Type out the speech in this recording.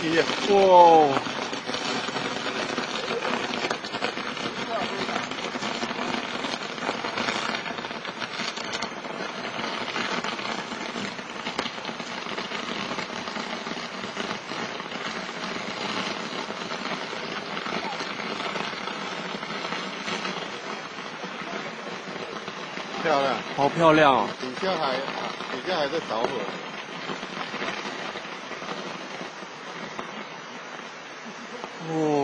哇！漂亮，好漂亮！底下还，底下还在着火。Oh.